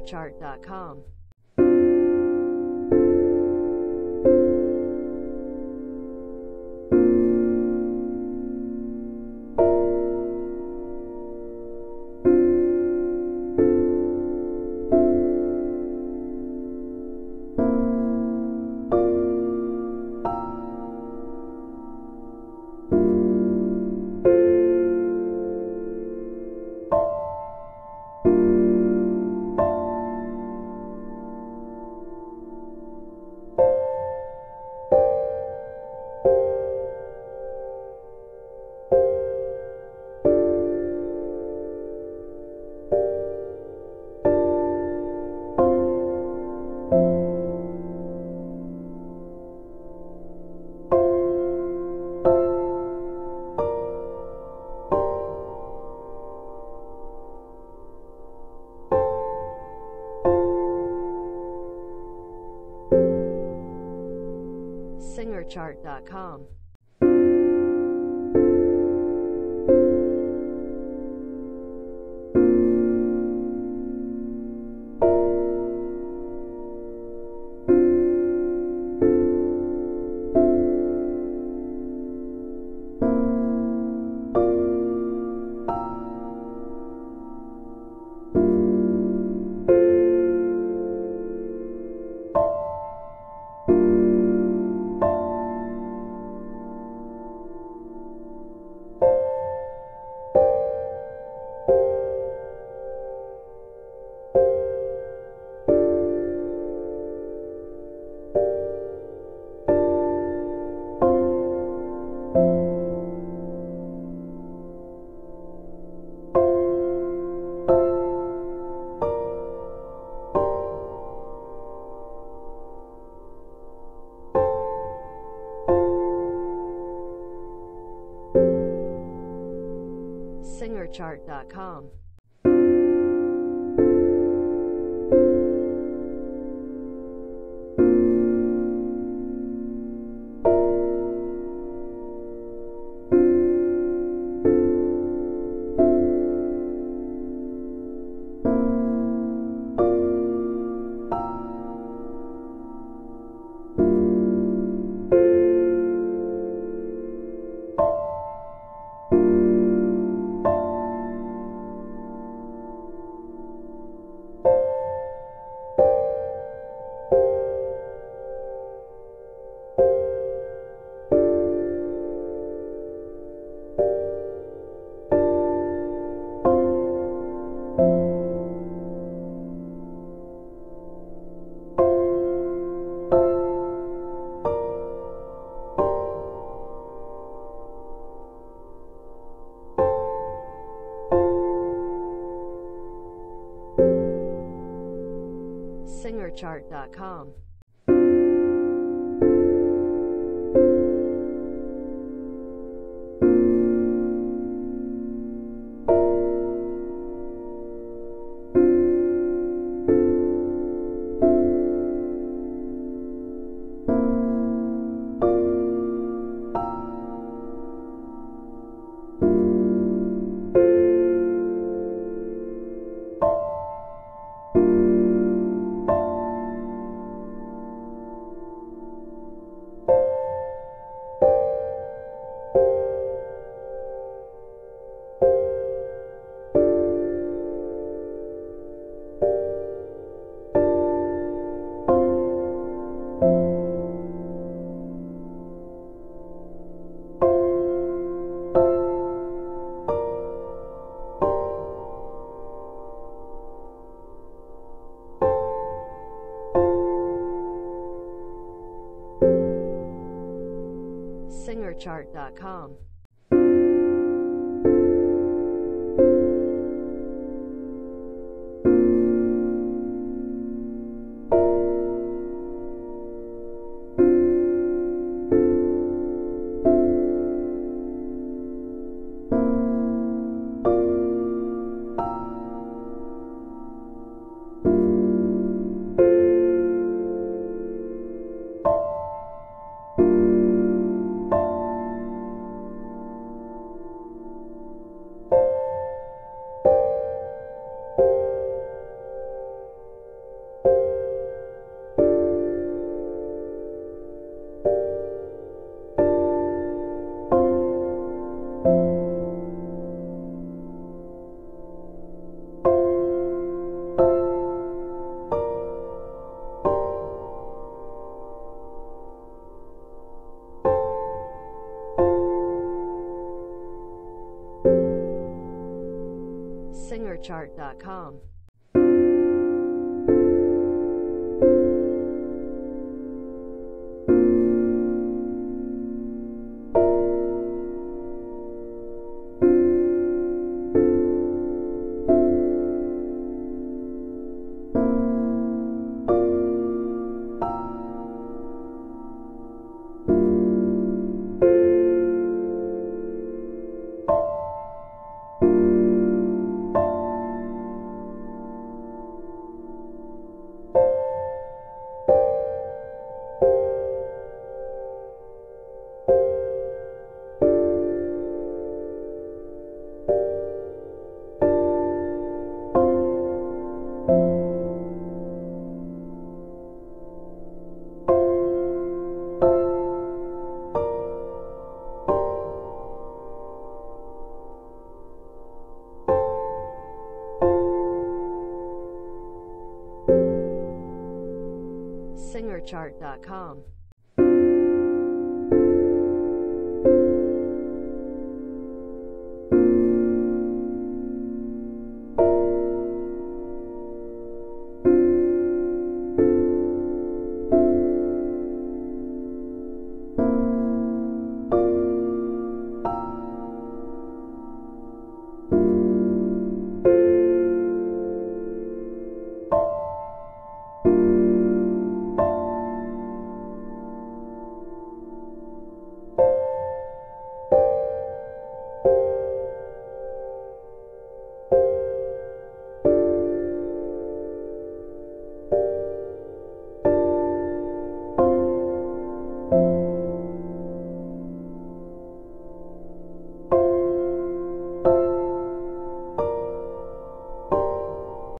SingerChart.com. SingerChart.com. SingerChart.com. SingerChart.com. SingerChart.com. SingerChart.com. SingerChart.com.